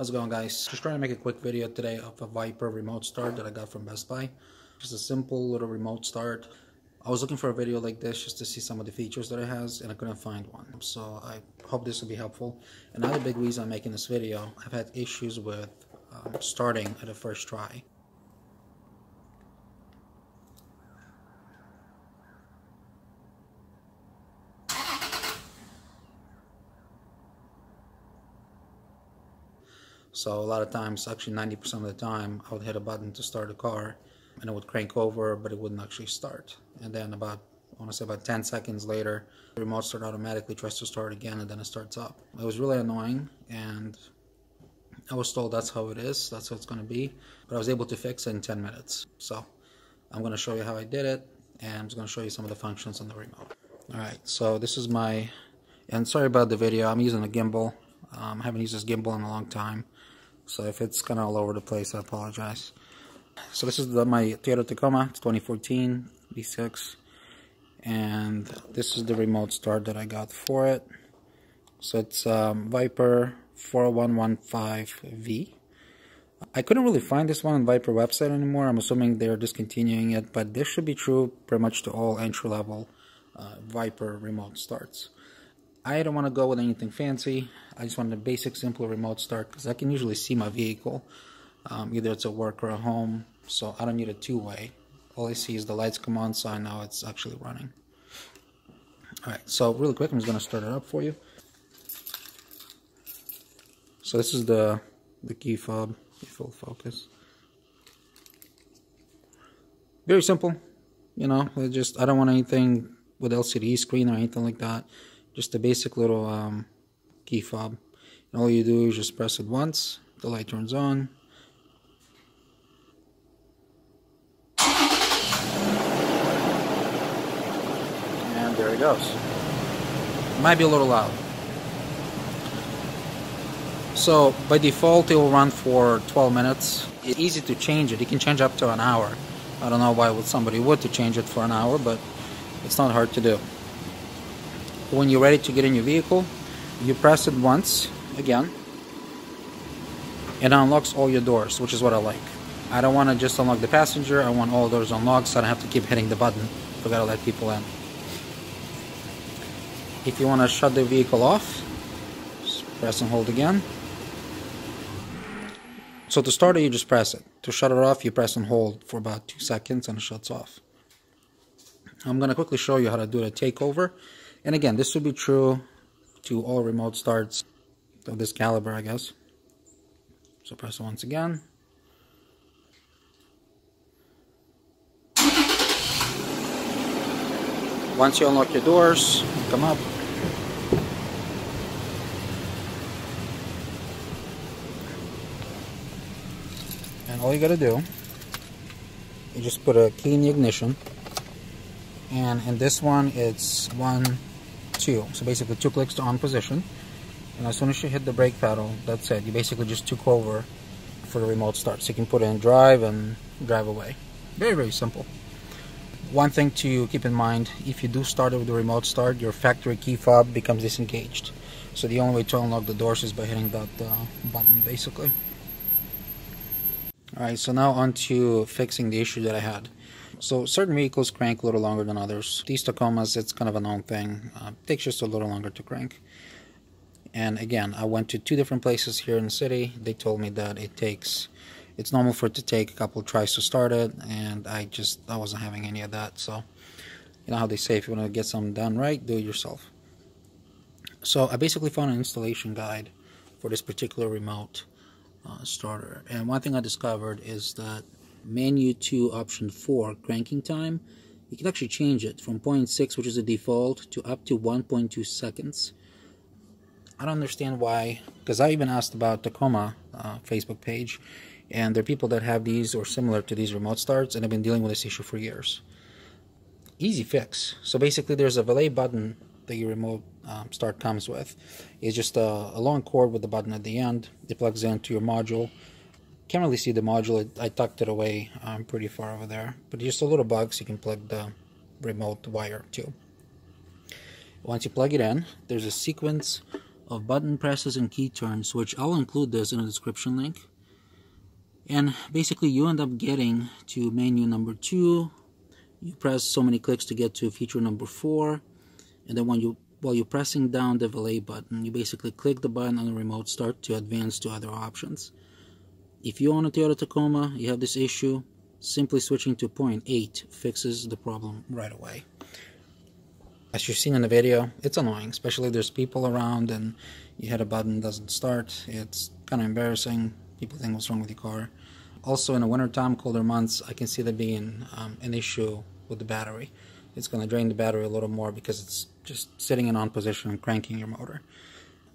How's it going guys? Just trying to make a quick video today of a Viper remote start that I got from Best Buy. Just a simple little remote start. I was looking for a video like this just to see some of the features that it has and I couldn't find one. So I hope this will be helpful. Another big reason I'm making this video, I've had issues with um, starting at a first try. So a lot of times, actually 90% of the time, I would hit a button to start a car and it would crank over, but it wouldn't actually start. And then about, I want to say about 10 seconds later, the remote start automatically tries to start again and then it starts up. It was really annoying and I was told that's how it is, that's how it's going to be, but I was able to fix it in 10 minutes. So I'm going to show you how I did it and I'm just going to show you some of the functions on the remote. Alright, so this is my, and sorry about the video, I'm using a gimbal. Um, I haven't used this gimbal in a long time. So if it's kind of all over the place, I apologize. So this is the, my Toyota Tacoma, it's 2014 V6. And this is the remote start that I got for it. So it's um, Viper 4115V. I couldn't really find this one on Viper website anymore. I'm assuming they're discontinuing it, but this should be true pretty much to all entry-level uh, Viper remote starts. I don't want to go with anything fancy. I just want a basic, simple remote start because I can usually see my vehicle. Um, either it's at work or at home, so I don't need a two-way. All I see is the lights come on, so I know it's actually running. Alright, so really quick, I'm just going to start it up for you. So this is the, the key fob, full focus. Very simple, you know, just, I don't want anything with LCD screen or anything like that just a basic little um, key fob. And all you do is just press it once, the light turns on. And there it goes. it Might be a little loud. So by default it will run for 12 minutes. It's easy to change it. You can change up to an hour. I don't know why would somebody would to change it for an hour, but it's not hard to do when you're ready to get in your vehicle you press it once again. It unlocks all your doors which is what I like. I don't want to just unlock the passenger I want all doors unlocked so I don't have to keep hitting the button. We gotta let people in. If you want to shut the vehicle off press and hold again. So to start it you just press it. To shut it off you press and hold for about two seconds and it shuts off. I'm gonna quickly show you how to do the takeover and again, this would be true to all remote starts of this caliber, I guess. So press it once again. Once you unlock your doors, come up. And all you gotta do, you just put a key in the ignition. And in this one, it's one, So basically two clicks to on position. And as soon as you hit the brake pedal, that's it. You basically just took over for the remote start. So you can put in drive and drive away. Very, very simple. One thing to keep in mind, if you do start it with the remote start, your factory key fob becomes disengaged. So the only way to unlock the doors is by hitting that uh, button, basically. Alright, so now on to fixing the issue that I had. So certain vehicles crank a little longer than others. These Tacomas, it's kind of a known thing. Uh, takes just a little longer to crank. And again, I went to two different places here in the city. They told me that it takes, it's normal for it to take a couple tries to start it, and I just, I wasn't having any of that. So, you know how they say, if you want to get something done right, do it yourself. So I basically found an installation guide for this particular remote uh, starter. And one thing I discovered is that menu 2 option 4 cranking time. You can actually change it from 0.6 which is the default to up to 1.2 seconds. I don't understand why because I even asked about Tacoma uh, Facebook page and there are people that have these or similar to these remote starts and have been dealing with this issue for years. Easy fix. So basically there's a valet button that your remote um, start comes with. It's just a, a long cord with the button at the end. It plugs into your module can't really see the module. I tucked it away um, pretty far over there. But just a little box you can plug the remote wire too. Once you plug it in, there's a sequence of button presses and key turns, which I'll include this in the description link. And basically you end up getting to menu number two, you press so many clicks to get to feature number four, and then when you while you're pressing down the valet button, you basically click the button on the remote start to advance to other options. If you own a Toyota Tacoma, you have this issue, simply switching to point 8 fixes the problem right away. As you've seen in the video, it's annoying, especially if there's people around and you hit a button doesn't start. It's kind of embarrassing. People think what's wrong with your car. Also, in the wintertime, colder months, I can see that being um, an issue with the battery. It's going to drain the battery a little more because it's just sitting in on position and cranking your motor.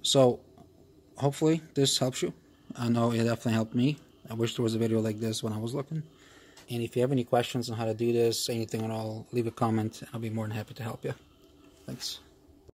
So, hopefully, this helps you. I know it definitely helped me. I wish there was a video like this when I was looking. And if you have any questions on how to do this, anything at all, leave a comment. I'll be more than happy to help you. Thanks.